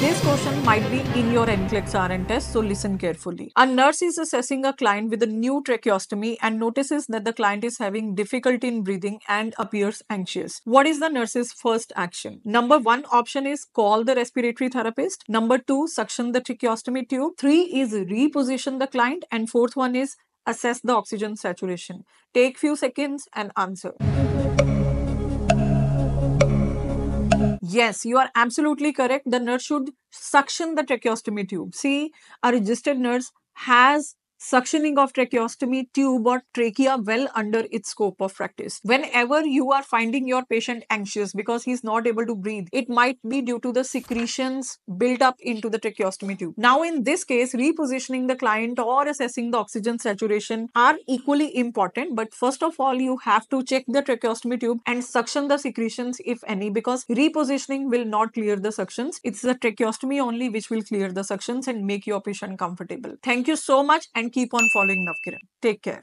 This question might be in your NCLEX RN test, so listen carefully. A nurse is assessing a client with a new tracheostomy and notices that the client is having difficulty in breathing and appears anxious. What is the nurse's first action? Number one option is call the respiratory therapist. Number two, suction the tracheostomy tube. Three is reposition the client. And fourth one is assess the oxygen saturation. Take few seconds and answer. Yes, you are absolutely correct. The nurse should suction the tracheostomy tube. See, a registered nurse has suctioning of tracheostomy tube or trachea well under its scope of practice. Whenever you are finding your patient anxious because he's not able to breathe, it might be due to the secretions built up into the tracheostomy tube. Now, in this case, repositioning the client or assessing the oxygen saturation are equally important. But first of all, you have to check the tracheostomy tube and suction the secretions, if any, because repositioning will not clear the suctions. It's the tracheostomy only which will clear the suctions and make your patient comfortable. Thank you so much and keep on following Navkiran. Take care.